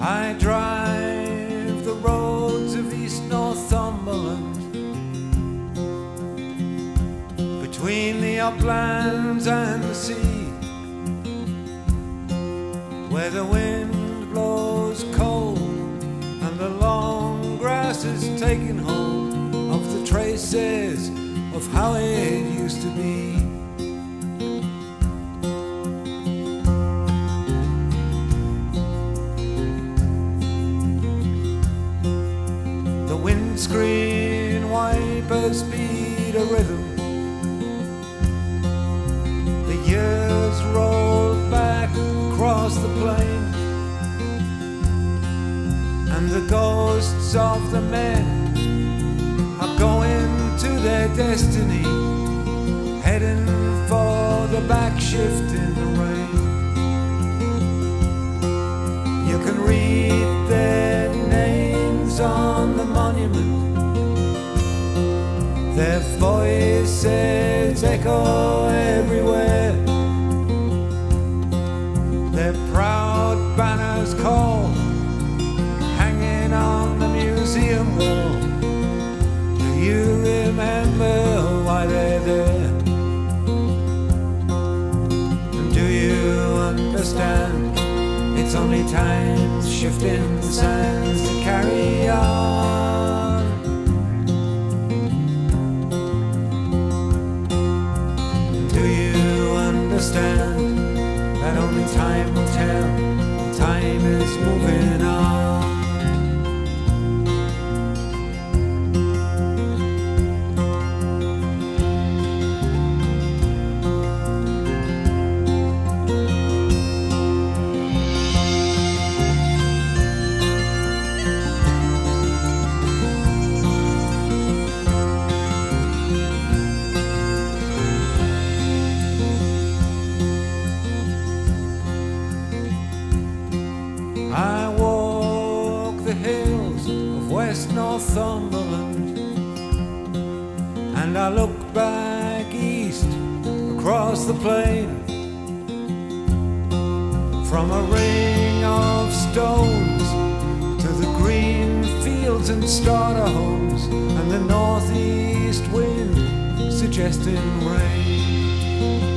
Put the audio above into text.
I drive the roads of East Northumberland between the uplands and the sea, where the wind blows cold and the long grass is taking hold of the traces of how it used to be. Windscreen wipers beat a rhythm. The years roll back across the plain, and the ghosts of the men are going to their destiny, heading for the back shift in the rain. Their voices echo everywhere. Their proud banners call, hanging on the museum wall. Do you remember why they're there? And do you understand? It's only time shifting sands to carry on. Understand that only time will tell? Time is moving on. I walk the hills of West Northumberland and I look back east across the plain from a ring of stones to the green fields and starter homes and the northeast wind suggesting rain.